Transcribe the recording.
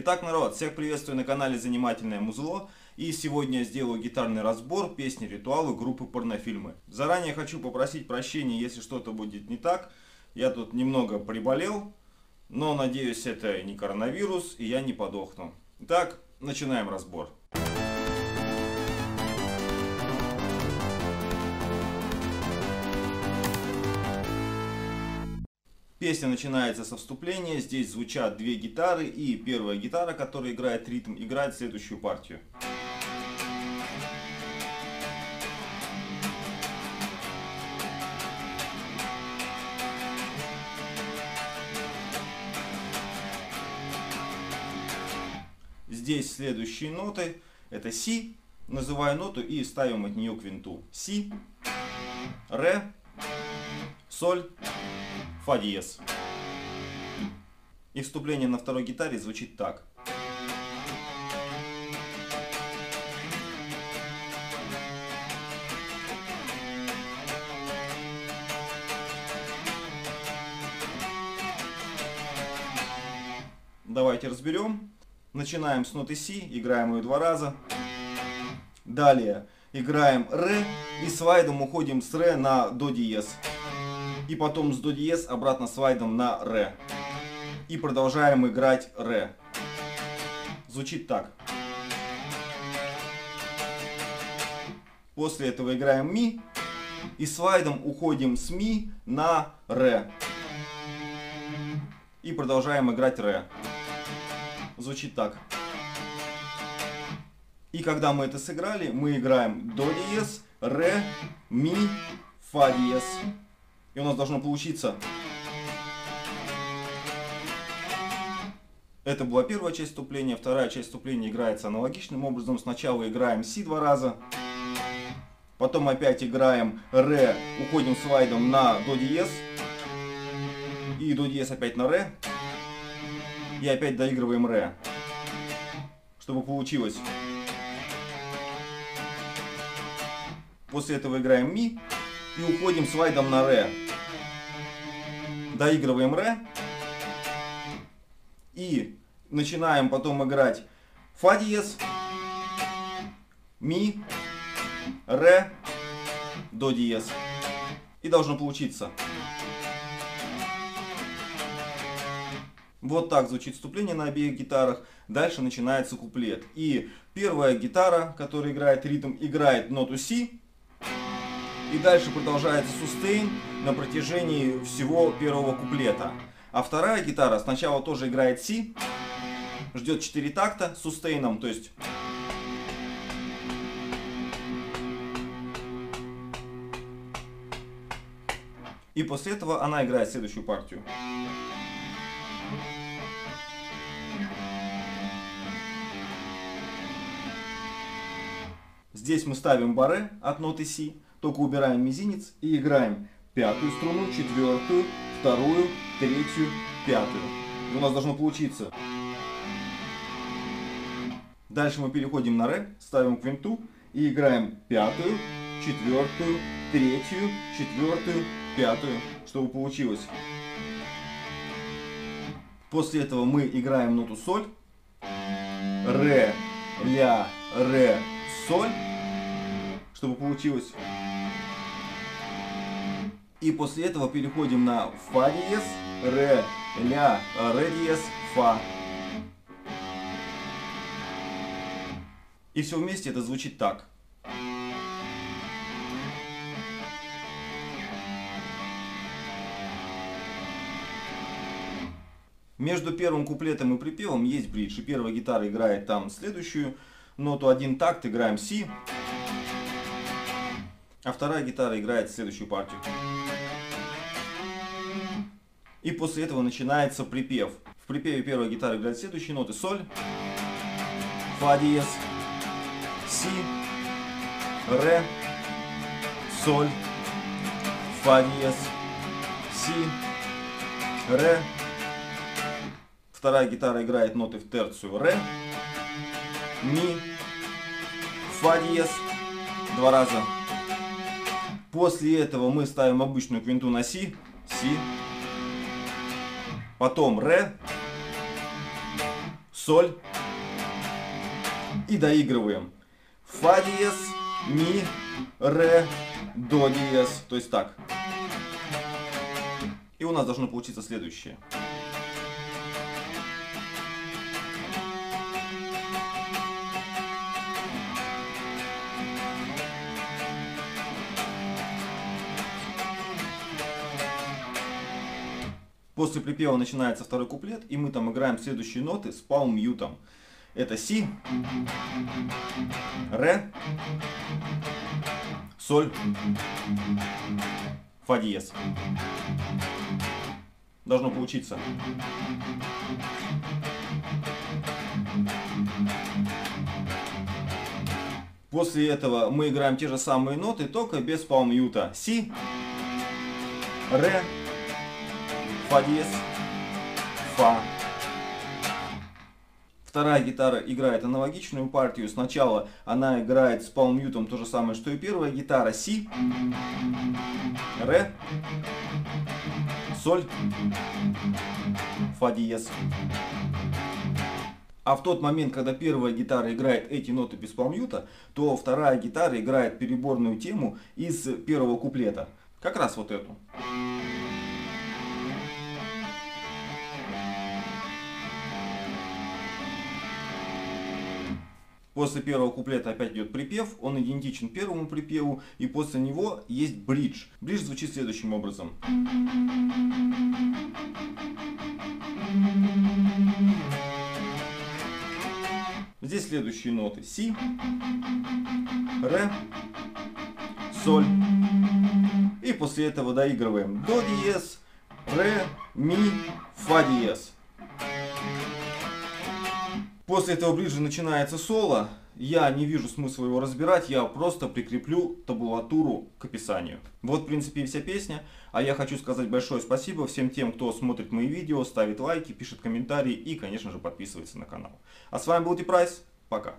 Итак, народ, всех приветствую на канале Занимательное Музло. И сегодня я сделаю гитарный разбор песни ритуалы группы порнофильмы. Заранее хочу попросить прощения, если что-то будет не так. Я тут немного приболел, но надеюсь это не коронавирус и я не подохну. Итак, начинаем разбор. Песня начинается со вступления, здесь звучат две гитары, и первая гитара, которая играет ритм, играет следующую партию. Здесь следующие ноты, это си, называю ноту и ставим от нее к винту. Си, ре, соль, фа диез. И вступление на второй гитаре звучит так. Давайте разберем. Начинаем с ноты Си, играем ее два раза. Далее играем Ре и слайдом уходим с Ре на До диез и потом с до диез обратно слайдом на ре. И продолжаем играть ре. Звучит так. После этого играем ми и слайдом уходим с ми на ре. И продолжаем играть ре. Звучит так. И когда мы это сыграли, мы играем до диез, ре, ми, фа диез. И у нас должно получиться. Это была первая часть вступления. Вторая часть вступления играется аналогичным образом. Сначала играем си два раза. Потом опять играем ре. Уходим слайдом на до диез. И до диез опять на ре. И опять доигрываем ре. Чтобы получилось. После этого играем ми и уходим слайдом на ре доигрываем ре. И начинаем потом играть фа диез, ми, ре, до диез. И должно получиться. Вот так звучит вступление на обеих гитарах. Дальше начинается куплет. И первая гитара, которая играет ритм, играет ноту си. И дальше продолжается сустейн на протяжении всего первого куплета. А вторая гитара сначала тоже играет си, ждет 4 такта с сустейном, то есть... И после этого она играет следующую партию. Здесь мы ставим баре от ноты си, только убираем мизинец и играем пятую струну, четвертую, вторую, третью, пятую. И у нас должно получиться. Дальше мы переходим на ре, ставим к винту и играем пятую, четвертую, третью, четвертую, пятую, чтобы получилось. После этого мы играем ноту соль. Ре, ля, ре, соль, чтобы получилось. И после этого переходим на фа диез, ре, ля, ре диез, фа. И все вместе это звучит так. Между первым куплетом и припевом есть бридж. И первая гитара играет там следующую ноту, один такт, играем си. А вторая гитара играет следующую партию. И после этого начинается припев. В припеве первая гитара играет следующие ноты. Соль, фа диез, си, ре, соль, фа диез, си, ре. Вторая гитара играет ноты в терцию ре, ми, фа диез. Два раза. После этого мы ставим обычную квинту на си, си, потом ре, соль и доигрываем. Фа диез, ми, ре, до диез. То есть так. И у нас должно получиться следующее. После припева начинается второй куплет, и мы там играем следующие ноты с палм-мьютом. Это си, ре, соль, фа диез. Должно получиться. После этого мы играем те же самые ноты, только без палм-мьюта. Си, ре, фа диез, фа. Вторая гитара играет аналогичную партию. Сначала она играет с палмьютом то же самое, что и первая гитара. Си, ре, соль, фа диез. А в тот момент, когда первая гитара играет эти ноты без палмьюта, то вторая гитара играет переборную тему из первого куплета. Как раз вот эту. После первого куплета опять идет припев, он идентичен первому припеву, и после него есть бридж. Бридж звучит следующим образом. Здесь следующие ноты. Си, ре, соль. И после этого доигрываем до диез, ре, ми, фа диез. После этого ближе начинается соло. Я не вижу смысла его разбирать, я просто прикреплю табулатуру к описанию. Вот в принципе и вся песня. А я хочу сказать большое спасибо всем тем, кто смотрит мои видео, ставит лайки, пишет комментарии и, конечно же, подписывается на канал. А с вами был Дипрайс. Пока.